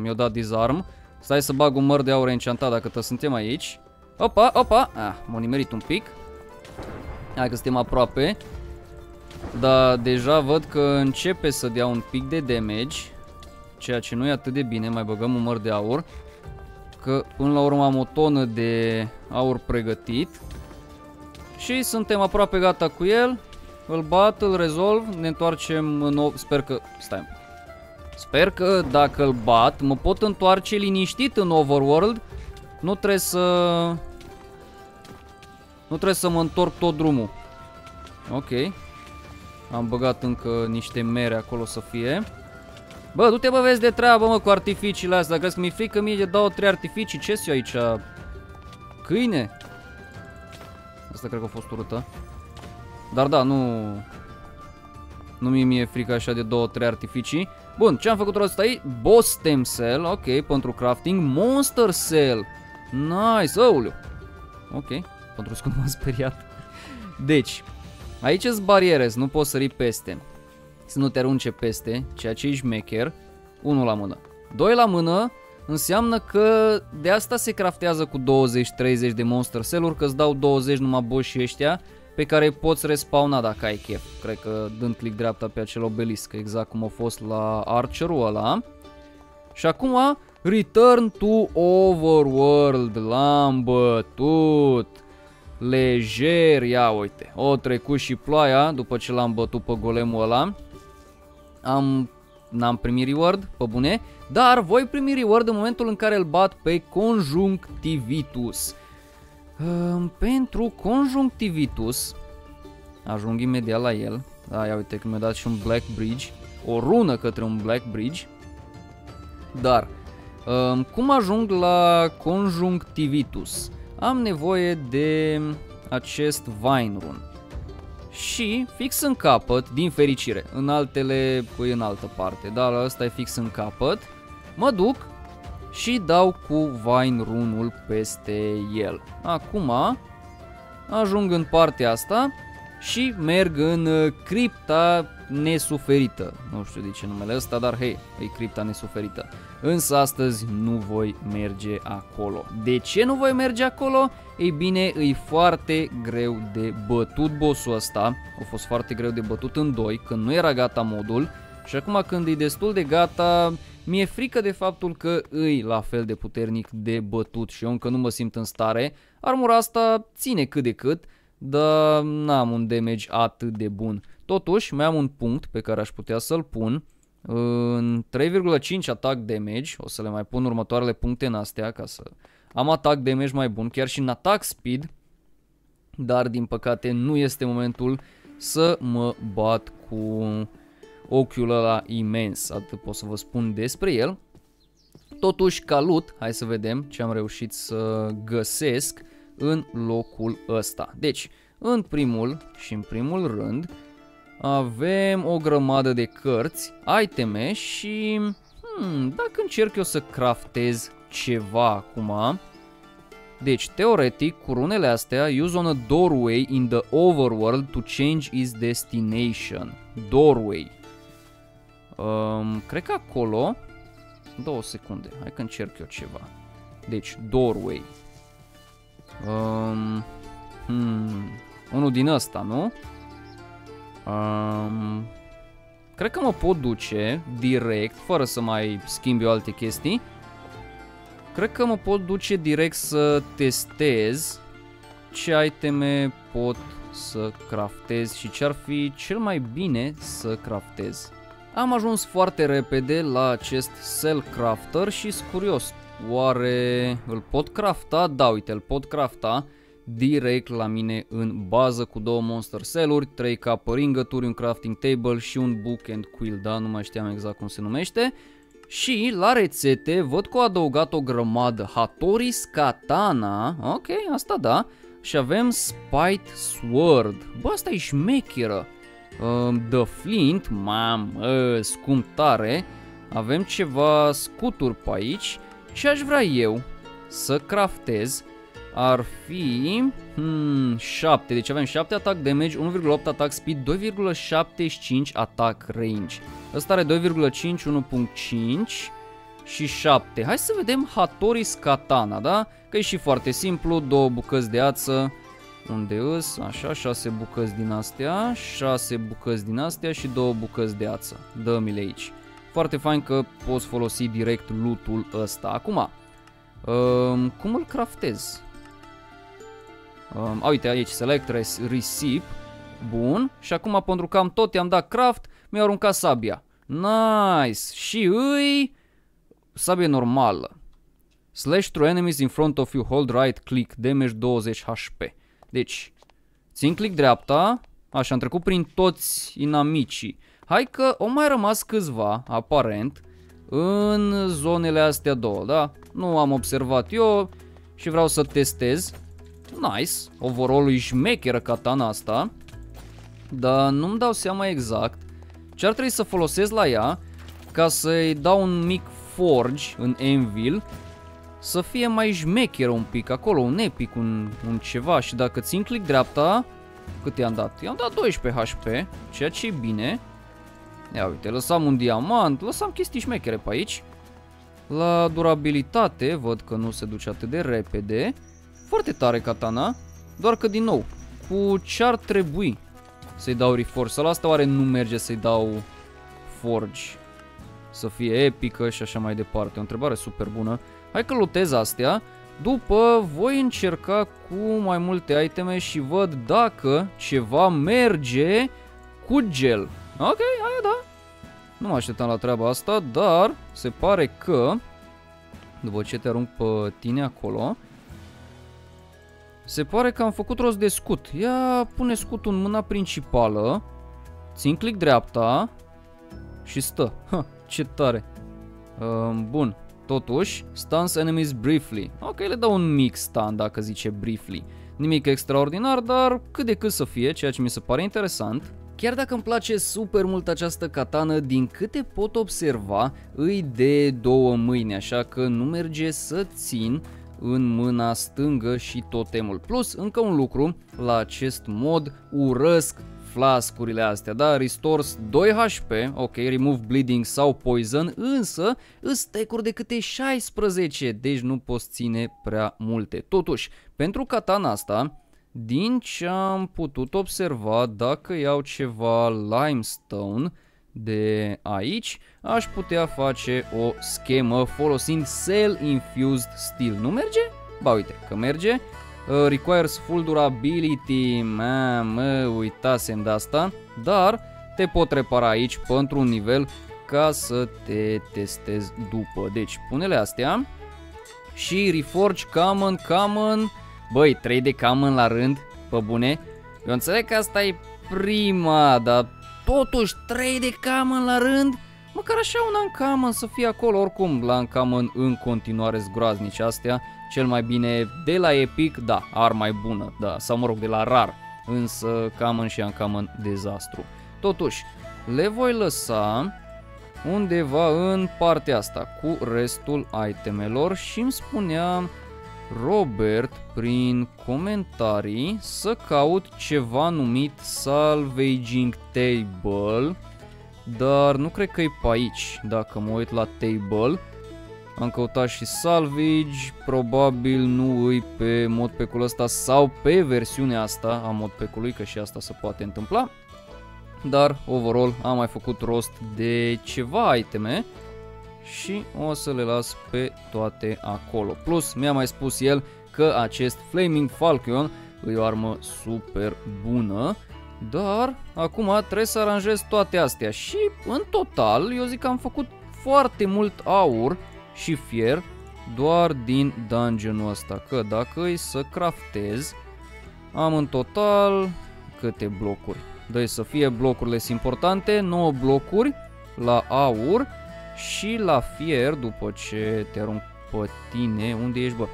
mi-a dat disarm. Stai să bag un măr de aur enchantat dacă tot suntem aici. Opa, opa! Ah, m-a nimerit un pic. Hai că suntem aproape. Dar deja văd că începe să dea un pic de damage. Ceea ce nu e atât de bine. Mai băgăm un măr de aur. Că până la urmă am o tonă de aur pregătit. Și suntem aproape gata cu el. Îl bat, îl rezolv, ne întoarcem în nou... Sper că... Stai. Sper că dacă îl bat, mă pot întoarce liniștit în Overworld. Nu trebuie să... Nu trebuie să mă întorc tot drumul. Ok. Am băgat încă niște mere acolo să fie. Bă, du-te bă, vezi de treabă, mă, cu artificiile astea. Crezi că mi-e frică mie de două, trei artificii? ce eu aici? Câine? Asta cred că a fost urâtă. Dar da, nu... Nu mi mi-e frică așa de două, trei artificii. Bun, ce am făcut rost aici? Boss stem cell, ok, pentru crafting. Monster cell. Nice, auleu. Ok, pentru că m-am speriat. Deci, aici sunt bariere, nu poți sări peste. Să nu te arunce peste, ceea ce e șmecher. Unul la mână. Doi la mână înseamnă că de asta se craftează cu 20-30 de monster cell-uri, că îți dau 20 numai boss și ăștia pe care poți respawna dacă ai chef. Cred că dând click dreapta pe acel obelisc, exact cum a fost la Archerul ăla. Și acum, Return to Overworld, l-am bătut. Lejer, ia uite, o trecut și ploaia după ce l-am bătut pe golemul ăla. Am, n-am primit reward, pe bune, dar voi primi reward în momentul în care îl bat pe Conjunctivitus. Pentru conjunctivitus, ajung imediat la el. Da, ia uite că mi-a dat și un Black Bridge, o rună către un Black Bridge. Dar, um, cum ajung la conjunctivitus? Am nevoie de acest Vine Rune. Și fix în capăt, din fericire, în altele păi în altă parte, dar ăsta e fix în capăt, mă duc și dau cu Vine runul peste el. Acum ajung în partea asta și merg în uh, cripta nesuferită. Nu știu de ce numele ăsta, dar hei, e cripta nesuferită. Însă astăzi nu voi merge acolo. De ce nu voi merge acolo? Ei bine, e foarte greu de bătut bossul ăsta. A fost foarte greu de bătut în doi, când nu era gata modul. Și acum când e destul de gata, mi-e frică de faptul că îi la fel de puternic de bătut și eu încă nu mă simt în stare. Armura asta ține cât de cât, dar n-am un damage atât de bun. Totuși, mai am un punct pe care aș putea să-l pun în 3,5 attack damage. O să le mai pun următoarele puncte în astea ca să am attack damage mai bun, chiar și în attack speed. Dar din păcate nu este momentul să mă bat cu ochiul ăla imens, atât pot să vă spun despre el. Totuși, ca loot, hai să vedem ce am reușit să găsesc în locul ăsta. Deci, în primul și în primul rând, avem o grămadă de cărți, iteme și... Hmm, dacă încerc eu să craftez ceva acum, Deci, teoretic, cu runele astea, use on a doorway in the overworld to change its destination. Doorway. Um, cred că acolo... Două secunde, hai că încerc eu ceva. Deci, doorway. Um, hmm, unul din ăsta, nu? Um, cred că mă pot duce direct, fără să mai schimb eu alte chestii. Cred că mă pot duce direct să testez ce iteme pot să craftez și ce ar fi cel mai bine să craftez. Am ajuns foarte repede la acest cell crafter și sunt curios, oare îl pot crafta? Da, uite, îl pot crafta direct la mine în bază cu două monster cell-uri, 3 capăringături, un crafting table și un book and quill, da, nu mai știam exact cum se numește. Și la rețete văd că au adăugat o grămadă Hattori's Katana, ok, asta da, și avem Spite Sword, bă, asta e șmecheră. Uh, The Flint, mamă, scump tare, avem ceva scuturi pe aici și aș vrea eu să craftez ar fi hmm, 7, deci avem 7 atac damage, 1,8 atac speed, 2,75 atac range. Ăsta are 2,5, 1.5 și 7. Hai să vedem Hattori's Katana, da? Că e și foarte simplu, două bucăți de ață, unde îs, așa, 6 bucăți din astea, 6 bucăți din astea și două bucăți de ață. Dă-mi-le aici. Foarte fain că poți folosi direct lootul ăsta. Acum, um, cum îl craftez? Um, a, uite aici, select receipt. Bun. Și acum pentru că am tot i-am dat craft, mi-a aruncat sabia. Nice. Și îi sabie normală. Slash through enemies in front of you, hold right click, damage 20 HP. Deci, țin click dreapta, așa, am trecut prin toți inamicii. Hai că o mai rămas câțiva, aparent, în zonele astea două, da? Nu am observat eu și vreau să testez. Nice, overall-ul e șmecheră katana asta, dar nu-mi dau seama exact ce ar trebui să folosesc la ea ca să-i dau un mic forge în Anvil să fie mai șmecher un pic acolo, un epic, un, un ceva și dacă țin click dreapta, cât i-am dat? I-am dat 12 HP, ceea ce e bine. Ia uite, lăsam un diamant, lăsam chestii șmechere pe aici. La durabilitate, văd că nu se duce atât de repede. Foarte tare katana, doar că din nou, cu ce ar trebui să-i dau reforce? Sau la asta oare nu merge să-i dau forge? Să fie epică și așa mai departe. O întrebare super bună. Hai că lutez astea. După voi încerca cu mai multe iteme și văd dacă ceva merge cu gel. Ok, aia da. Nu mă așteptam la treaba asta, dar se pare că după ce te arunc pe tine acolo, se pare că am făcut rost de scut. Ia pune scutul în mâna principală, țin click dreapta și stă. Ha, ce tare. Uh, bun, Totuși, stuns enemies briefly. Ok, le dau un mic stun dacă zice briefly. Nimic extraordinar, dar cât de cât să fie, ceea ce mi se pare interesant. Chiar dacă îmi place super mult această katană, din câte pot observa, îi de două mâini, așa că nu merge să țin în mâna stângă și totemul. Plus, încă un lucru, la acest mod urăsc flascurile astea, da? Restores 2 HP, ok, remove bleeding sau poison, însă îs de câte 16, deci nu poți ține prea multe. Totuși, pentru katana asta, din ce am putut observa, dacă iau ceva limestone de aici, aș putea face o schemă folosind Cell Infused Steel. Nu merge? Ba uite, că merge. Uh, requires full durability, mă, uitasem de asta, dar te pot repara aici pentru un nivel ca să te testezi după. Deci pune-le astea și Reforge Common, Common, băi, 3 de Common la rând, pe bune. Eu înțeleg că asta e prima, dar totuși 3 de Common la rând, măcar așa un uncommon să fie acolo, oricum la uncommon în continuare zgroaznici astea cel mai bine de la Epic, da, ar mai bună, da, sau mă rog, de la rar, însă Common și Uncommon dezastru. Totuși, le voi lăsa undeva în partea asta cu restul itemelor și îmi spunea Robert prin comentarii să caut ceva numit Salvaging Table, dar nu cred că e pe aici, dacă mă uit la table. Am căutat și salvage, probabil nu îi pe mod pecul ăsta sau pe versiunea asta a mod pecului, că și asta se poate întâmpla. Dar, overall, am mai făcut rost de ceva iteme și o să le las pe toate acolo. Plus, mi-a mai spus el că acest Flaming Falcon e o armă super bună, dar acum trebuie să aranjez toate astea și în total eu zic că am făcut foarte mult aur și fier doar din dungeonul ăsta, că dacă îi să craftez am în total câte blocuri? Doi să fie blocurile importante, 9 blocuri la aur și la fier, după ce te arunc pe tine, unde ești bă?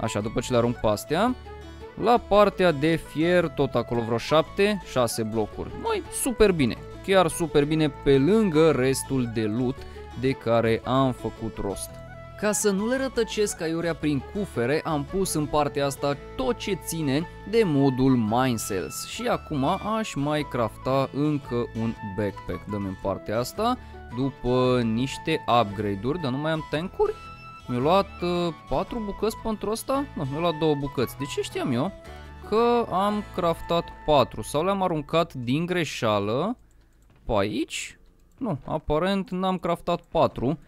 Așa, după ce le arunc pe astea, la partea de fier, tot acolo vreo 7, 6 blocuri. Mai super bine, chiar super bine pe lângă restul de loot de care am făcut rost. Ca să nu le rătăcesc aiurea prin cufere, am pus în partea asta tot ce ține de modul Cells. Și acum aș mai crafta încă un backpack. Dăm în partea asta, după niște upgrade-uri, dar nu mai am tankuri. Mi-a luat uh, 4 bucăți pentru asta? Nu, mi-a luat 2 bucăți. De ce știam eu? Că am craftat 4 sau le-am aruncat din greșeală pe aici? Nu, aparent n-am craftat 4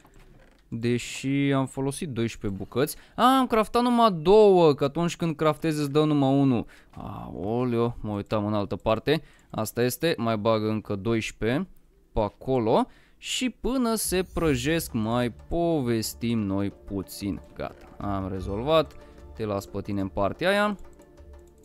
Deși am folosit 12 bucăți. A, am craftat numai două, că atunci când craftezi îți dă numai unul. Aoleo, mă uitam în altă parte. Asta este, mai bag încă 12 pe acolo. Și până se prăjesc mai povestim noi puțin. Gata, am rezolvat. Te las pe tine în partea aia.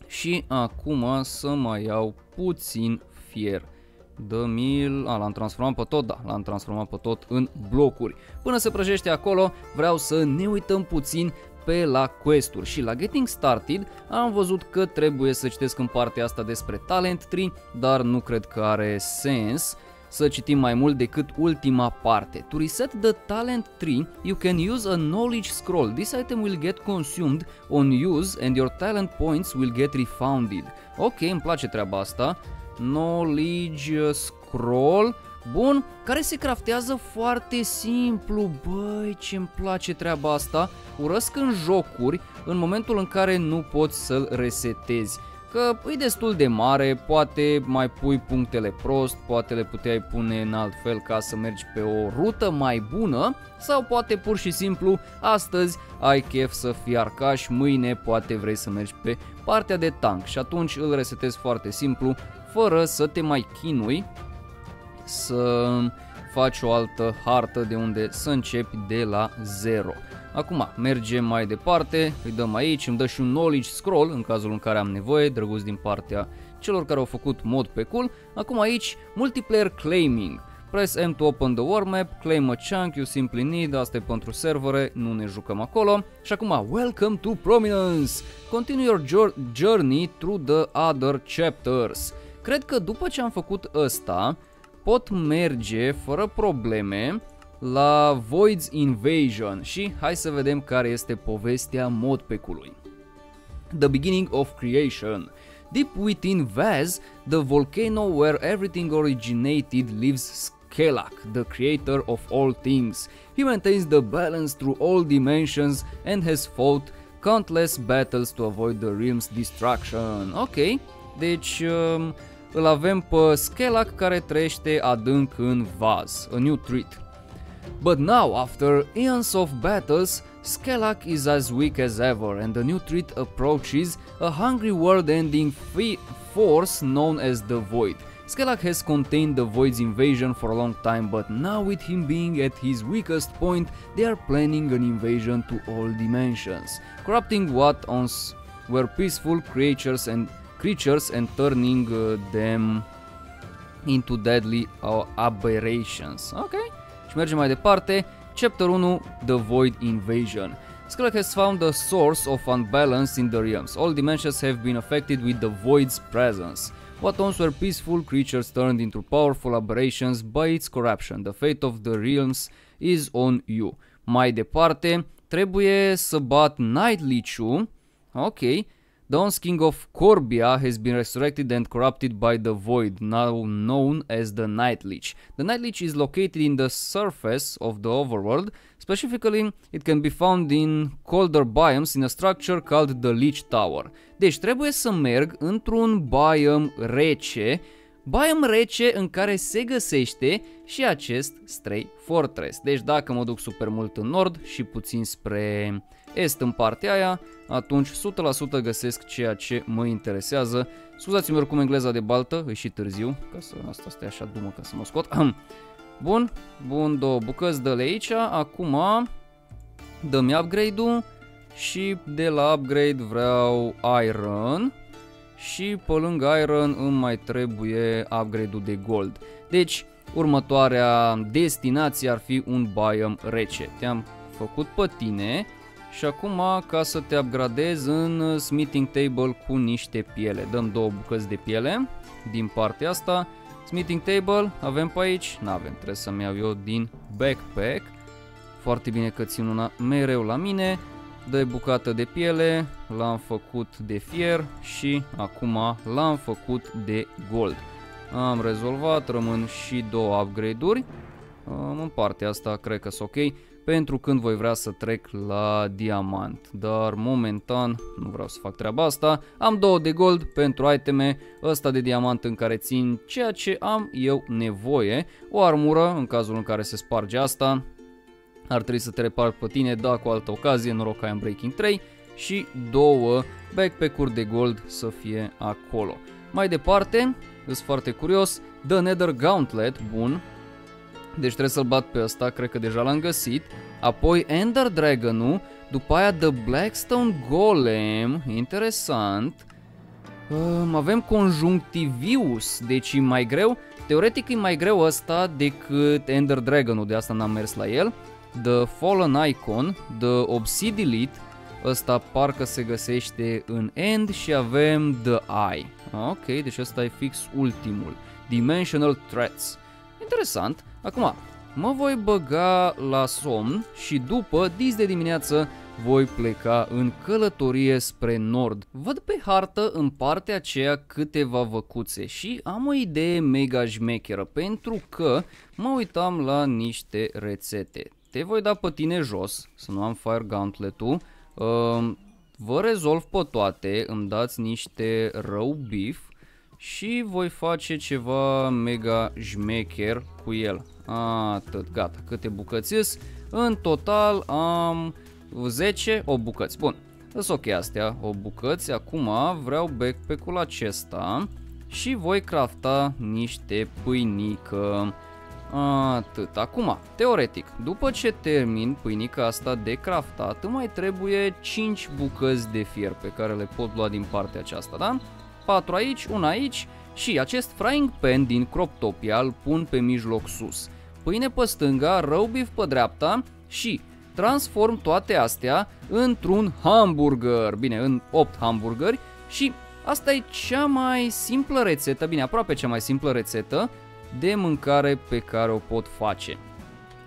Și acum să mai iau puțin fier. Dă mil, a, l-am transformat pe tot, da, l-am transformat pe tot în blocuri. Până se prăjește acolo, vreau să ne uităm puțin pe la quest-uri și la Getting Started am văzut că trebuie să citesc în partea asta despre Talent Tree, dar nu cred că are sens să citim mai mult decât ultima parte. To reset the talent tree, you can use a knowledge scroll. This item will get consumed on use and your talent points will get refounded. Ok, îmi place treaba asta. Knowledge Scroll. Bun, care se craftează foarte simplu. Băi, ce îmi place treaba asta. Urăsc în jocuri în momentul în care nu poți să-l resetezi. Că e destul de mare, poate mai pui punctele prost, poate le puteai pune în alt fel ca să mergi pe o rută mai bună sau poate pur și simplu astăzi ai chef să fii arcaș, mâine poate vrei să mergi pe partea de tank și atunci îl resetezi foarte simplu fără să te mai chinui să faci o altă hartă de unde să începi de la 0. Acum mergem mai departe, îi dăm aici, îmi dă și un knowledge scroll în cazul în care am nevoie, drăguț din partea celor care au făcut mod pe cool. Acum aici, multiplayer claiming. Press M to open the war map, claim a chunk you simply need, asta e pentru servere, nu ne jucăm acolo. Și acum, welcome to Prominence! Continue your journey through the other chapters. Cred că după ce am făcut ăsta, pot merge fără probleme la Void's Invasion și hai să vedem care este povestea modpecului. The beginning of creation. Deep within Vaz, the volcano where everything originated, lives Skelak, the creator of all things. He maintains the balance through all dimensions and has fought countless battles to avoid the realm's destruction. Ok, deci um, îl avem pe Skelak care trăiește adânc în vaz, a new treat. But now, after eons of battles, Skelak is as weak as ever and the new treat approaches a hungry world-ending force known as the Void. Skelak has contained the Void's invasion for a long time, but now with him being at his weakest point, they are planning an invasion to all dimensions, corrupting what once were peaceful creatures and creatures and turning uh, them into deadly uh, aberrations. Ok? Și mergem mai departe. Chapter 1, The Void Invasion. Skrulk has found the source of unbalance in the realms. All dimensions have been affected with the Void's presence. What once were peaceful creatures turned into powerful aberrations by its corruption. The fate of the realms is on you. Mai departe, trebuie să bat Night Leech-ul. Ok. Dawn's King of Corbia has been resurrected and corrupted by the Void, now known as the Night Leech. The Night Leech is located in the surface of the overworld. Specifically, it can be found in colder biomes in a structure called the Leech Tower. Deci trebuie să merg într-un biome rece Biome rece în care se găsește și acest Stray Fortress. Deci dacă mă duc super mult în nord și puțin spre est în partea aia, atunci 100% găsesc ceea ce mă interesează. Scuzați-mi oricum engleza de baltă, e și târziu, ca să asta stai așa dumă ca să mă scot. Bun, bun, două bucăți de aici, acum dăm upgrade-ul și de la upgrade vreau Iron și pe lângă Iron îmi mai trebuie upgrade-ul de Gold. Deci, următoarea destinație ar fi un biome rece. Te-am făcut pe tine și acum ca să te upgradez în smithing table cu niște piele. Dăm două bucăți de piele din partea asta. Smithing table avem pe aici? Nu avem, trebuie să-mi iau eu din backpack. Foarte bine că țin una mereu la mine de bucată de piele, l-am făcut de fier și acum l-am făcut de gold. Am rezolvat, rămân și două upgrade-uri. În partea asta cred că sunt ok pentru când voi vrea să trec la diamant. Dar momentan nu vreau să fac treaba asta. Am două de gold pentru iteme, ăsta de diamant în care țin ceea ce am eu nevoie. O armură în cazul în care se sparge asta, ar trebui să te repar pe tine, da, cu altă ocazie, noroc ai în Breaking 3 și două backpack-uri de gold să fie acolo. Mai departe, sunt foarte curios, The Nether Gauntlet, bun, deci trebuie să-l bat pe ăsta, cred că deja l-am găsit. Apoi Ender Dragon-ul, după aia The Blackstone Golem, interesant. Um, avem Conjunctivius, deci e mai greu. Teoretic e mai greu ăsta decât Ender Dragon-ul, de asta n-am mers la el. The Fallen Icon, The Obsidilit, ăsta parcă se găsește în End și avem The Eye. Ok, deci ăsta e fix ultimul. Dimensional Threats. Interesant. Acum, mă voi băga la somn și după, dis de dimineață, voi pleca în călătorie spre nord. Văd pe hartă în partea aceea câteva văcuțe și am o idee mega jmecheră pentru că mă uitam la niște rețete. Te voi da pe tine jos, să nu am Fire Gauntlet-ul, uh, vă rezolv pe toate, îmi dați niște rău beef și voi face ceva mega jmecher cu el. Atât, gata, câte bucăți În total am 10, o bucăți. Bun, sunt ok astea, o bucăți. Acum vreau backpack-ul acesta și voi crafta niște pâinică. Atât. Acum, teoretic, după ce termin pâinica asta de craftat, mai trebuie 5 bucăți de fier pe care le pot lua din partea aceasta, da? 4 aici, una aici și acest frying pan din Croptopia îl pun pe mijloc sus. Pâine pe stânga, rău bif pe dreapta și transform toate astea într-un hamburger, bine, în 8 hamburgeri și asta e cea mai simplă rețetă, bine, aproape cea mai simplă rețetă de mâncare pe care o pot face.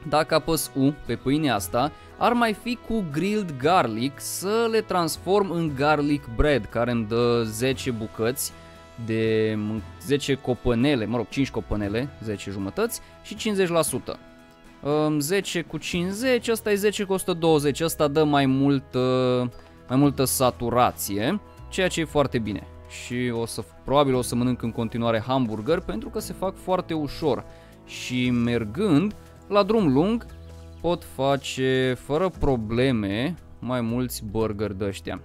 Dacă apăs U pe pâinea asta, ar mai fi cu grilled garlic să le transform în garlic bread, care îmi dă 10 bucăți de 10 copănele, mă rog, 5 copănele, 10 jumătăți și 50%. 10 cu 50, asta e 10 cu 120, asta dă mai multă, mai multă saturație, ceea ce e foarte bine. Și o să, probabil o să mănânc în continuare hamburger pentru că se fac foarte ușor. Și mergând la drum lung pot face fără probleme mai mulți burger de ăștia.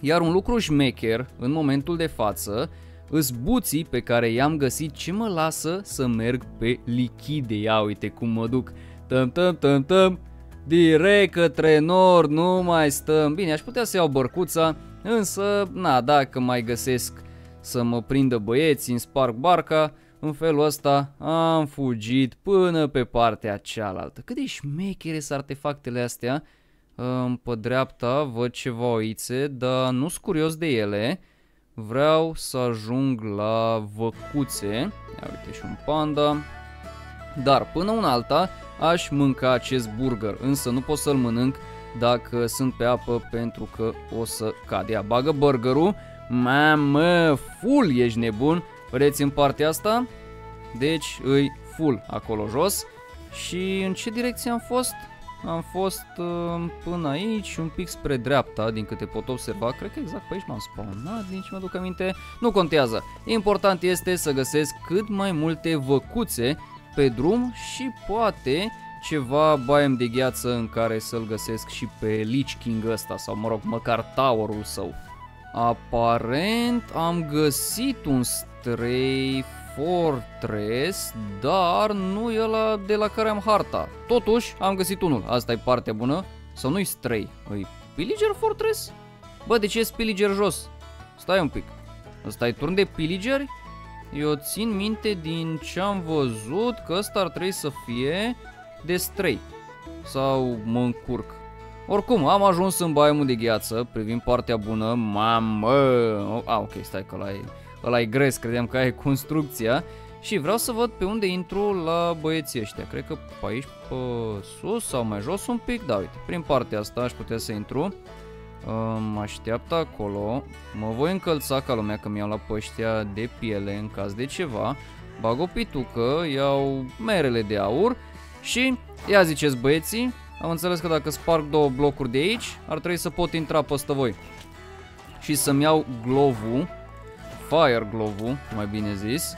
Iar un lucru șmecher în momentul de față îs buții pe care i-am găsit ce mă lasă să merg pe lichide. Ia uite cum mă duc. Tăm, tăm, tăm, tăm. Direct către nord, nu mai stăm. Bine, aș putea să iau bărcuța, Însă, na, dacă mai găsesc să mă prindă băieții, în sparg barca, în felul ăsta am fugit până pe partea cealaltă. Cât de șmechere sunt artefactele astea. Pe dreapta văd ceva oițe, dar nu sunt curios de ele. Vreau să ajung la văcuțe. Ia uite și un panda. Dar până un alta aș mânca acest burger, însă nu pot să-l mănânc dacă sunt pe apă pentru că o să cad. Ia, bagă burgerul. Mamă, full ești nebun. Vedeți în partea asta? Deci îi full acolo jos. Și în ce direcție am fost? Am fost uh, până aici, un pic spre dreapta, din câte pot observa. Cred că exact pe aici m-am spawnat, din ce mă duc aminte. Nu contează. Important este să găsesc cât mai multe văcuțe pe drum și poate ceva baiem de gheață în care să-l găsesc și pe Lich King ăsta sau mă rog măcar towerul său. Aparent am găsit un Stray Fortress, dar nu e ăla de la care am harta. Totuși, am găsit unul. Asta e partea bună. Sau nu-i Stray, îi Pillager Fortress? Bă, de ce e Pillager jos? Stai un pic. Ăsta e turn de Pillageri? Eu țin minte din ce am văzut că ăsta ar trebui să fie de Stray. Sau mă încurc. Oricum, am ajuns în baimul de gheață, privind partea bună, mamă, a, ok, stai că ăla e, ăla e gres, credeam că e construcția, și vreau să văd pe unde intru la băieții ăștia, cred că pe aici, pe sus sau mai jos un pic, da, uite, prin partea asta aș putea să intru, mă așteaptă acolo, mă voi încălța ca lumea că mi-au la păștia de piele în caz de ceva, bag o pitucă, iau merele de aur și, ia ziceți băieții, am înțeles că dacă sparg două blocuri de aici, ar trebui să pot intra peste voi. Și să-mi iau glove Fire glove mai bine zis.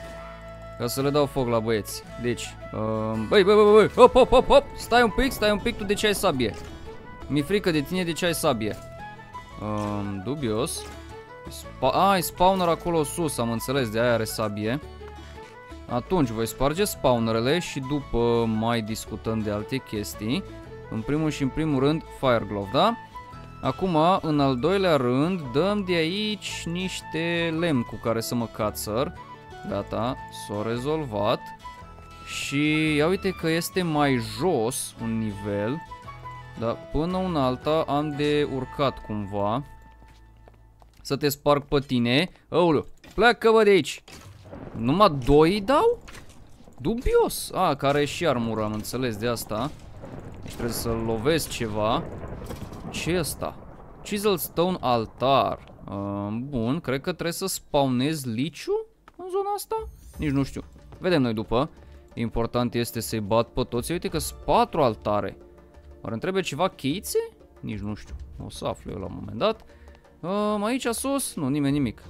Ca să le dau foc la băieți. Deci, uh, băi, băi, băi, băi, hop, hop, hop, hop, stai un pic, stai un pic, tu de ce ai sabie? Mi-e frică de tine de ce ai sabie. Uh, dubios. Spa a, ai spawner acolo sus, am înțeles, de aia are sabie. Atunci voi sparge spawnerele și după mai discutăm de alte chestii. În primul și în primul rând Fire Glove, da? Acum, în al doilea rând, dăm de aici niște lemn cu care să mă cațăr. Gata, s-a rezolvat. Și ia uite că este mai jos un nivel. Dar până un alta am de urcat cumva. Să te sparg pe tine. Aoleu, pleacă bă de aici. Numai doi dau? Dubios. A, care și armură, am înțeles de asta. Deci trebuie să lovesc ceva. Ce e asta? Chisel Stone Altar. Uh, bun, cred că trebuie să spawnez liciu în zona asta? Nici nu știu. Vedem noi după. Important este să-i bat pe toți. Uite că sunt patru altare. Oare îmi trebuie ceva cheițe? Nici nu știu. O să aflu eu la un moment dat. Uh, aici sus? Nu, nimeni nimic.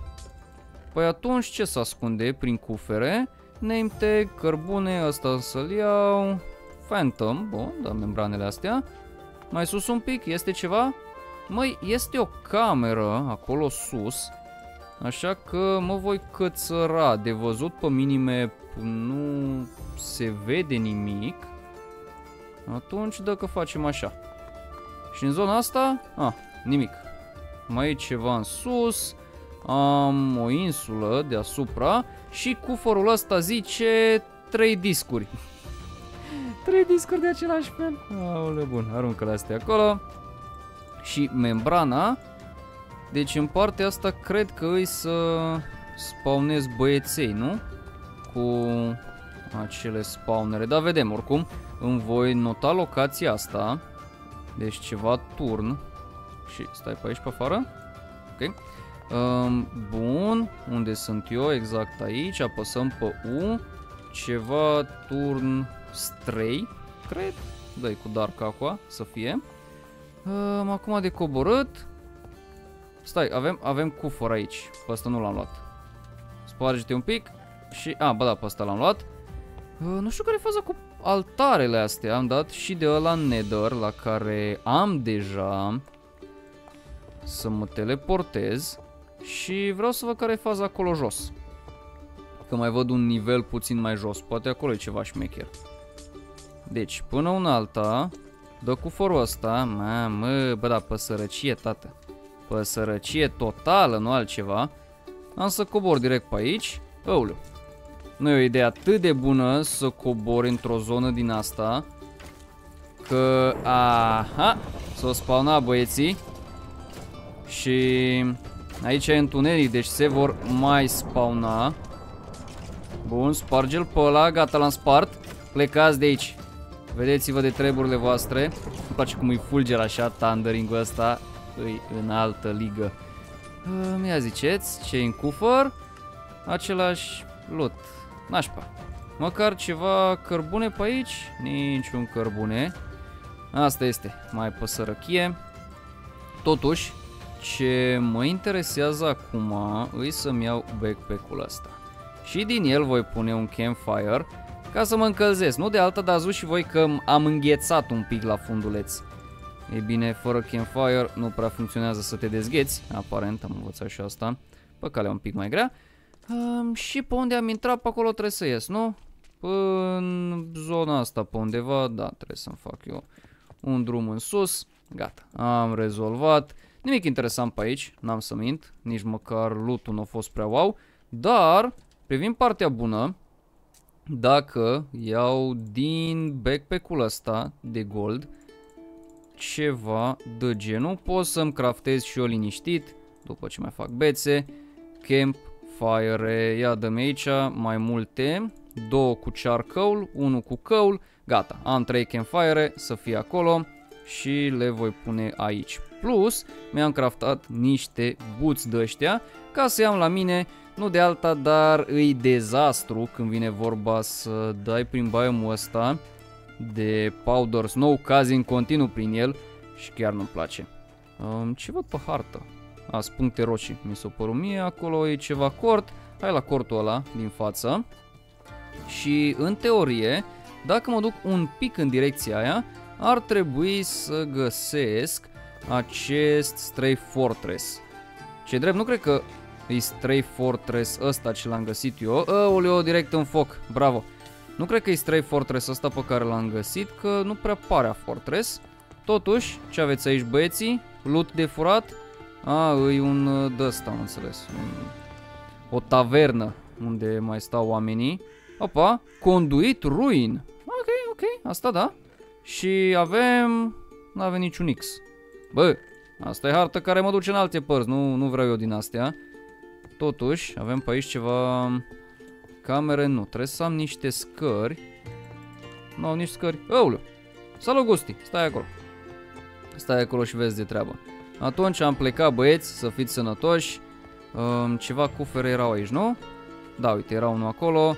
Păi atunci ce să ascunde prin cufere? Name tag, cărbune, asta să-l iau. Phantom, bun, da, membranele astea. Mai sus un pic, este ceva? Măi, este o cameră acolo sus. Așa că mă voi cățăra. De văzut pe minime nu se vede nimic. Atunci dacă facem așa. Și în zona asta, ah, nimic. Mai e ceva în sus. Am o insulă deasupra și cufărul ăsta zice 3 discuri. Trei discuri de același fel. Aole, bun, aruncă-le astea acolo. Și membrana. Deci în partea asta cred că îi să spawnez băieței, nu? Cu acele spawnere. Dar vedem oricum. Îmi voi nota locația asta. Deci ceva turn. Și stai pe aici pe afară. Ok. Um, bun. Unde sunt eu? Exact aici. Apăsăm pe U. Ceva turn Stray, cred. dă cu Dark Aqua să fie. Um, acum de coborât. Stai, avem, avem cufor aici. Pe ăsta nu l-am luat. Sparge-te un pic. Și, a, bă da, pe ăsta l-am luat. Uh, nu știu care e faza cu altarele astea. Am dat și de ăla Nether, la care am deja să mă teleportez. Și vreau să văd care e faza acolo jos. Că mai văd un nivel puțin mai jos. Poate acolo e ceva șmecher. Deci, până un alta, dă cu forul ăsta, mamă, bă, da, pe sărăcie, tată. Pe sărăcie totală, nu altceva. Am să cobor direct pe aici. Aoleu. Nu e o idee atât de bună să cobor într-o zonă din asta. Că, aha, s-o spawna băieții. Și aici e întuneric, deci se vor mai spawna. Bun, sparge-l pe ăla, gata, l-am spart. Plecați de aici. Vedeți-vă de treburile voastre. Îmi place cum îi fulger așa thundering ăsta. Îi în altă ligă. Uh, ia ziceți, ce în cufăr? Același lot. Nașpa. Măcar ceva cărbune pe aici? Niciun cărbune. Asta este, mai pe sărăchie. Totuși, ce mă interesează acum îi să-mi iau backpack-ul ăsta. Și din el voi pune un campfire ca să mă încălzesc. Nu de alta, dar ați și voi că am înghețat un pic la funduleț. E bine, fără campfire nu prea funcționează să te dezgheți. Aparent, am învățat și asta. Pe calea un pic mai grea. Um, și pe unde am intrat, pe acolo trebuie să ies, nu? În zona asta, pe undeva, da, trebuie să-mi fac eu un drum în sus. Gata, am rezolvat. Nimic interesant pe aici, n-am să mint, nici măcar loot-ul nu a fost prea wow. Dar, privind partea bună, dacă iau din backpack-ul ăsta de gold ceva de genul, pot să-mi craftez și eu liniștit, după ce mai fac bețe, camp, fire, ia dăm aici mai multe, două cu charcoal, unul cu coal, gata, am trei campfire să fie acolo și le voi pune aici. Plus, mi-am craftat niște buți de ăștia ca să iau la mine nu de alta, dar îi dezastru când vine vorba să dai prin biomul ăsta de powder snow, cazi în continuu prin el și chiar nu-mi place. Um, ce văd pe hartă? A, puncte roșii, mi s-o părut mie, acolo e ceva cort, hai la cortul ăla din față. Și în teorie, dacă mă duc un pic în direcția aia, ar trebui să găsesc acest Stray Fortress. Ce drept, nu cred că e Stray Fortress ăsta ce l-am găsit eu. Aoleo, direct în foc, bravo. Nu cred că e Stray Fortress ăsta pe care l-am găsit, că nu prea pare a Fortress. Totuși, ce aveți aici băieții? Loot de furat? A, e un uh, dăsta, am înțeles. Un, o tavernă unde mai stau oamenii. Opa, conduit ruin. Ok, ok, asta da. Și avem... Nu avem niciun X. Bă, asta e hartă care mă duce în alte părți, nu, nu vreau eu din astea. Totuși, avem pe aici ceva... Camere, nu. Trebuie să am niște scări. Nu au nici scări. Aoleu! Salut, Gusti! Stai acolo. Stai acolo și vezi de treabă. Atunci am plecat, băieți, să fiți sănătoși. Um, ceva cufere erau aici, nu? Da, uite, era unul acolo.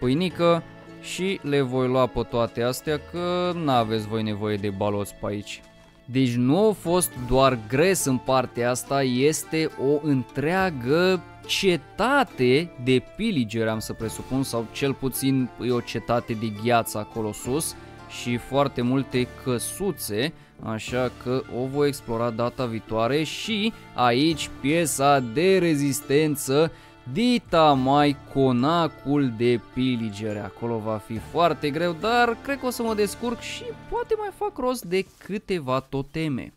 Pâinică. Și le voi lua pe toate astea că n-aveți voi nevoie de baloți pe aici. Deci nu a fost doar gres în partea asta, este o întreagă cetate de piligeri, am să presupun, sau cel puțin e o cetate de gheață acolo sus și foarte multe căsuțe, așa că o voi explora data viitoare și aici piesa de rezistență Dita mai conacul de piligere. Acolo va fi foarte greu, dar cred că o să mă descurc și poate mai fac rost de câteva toteme.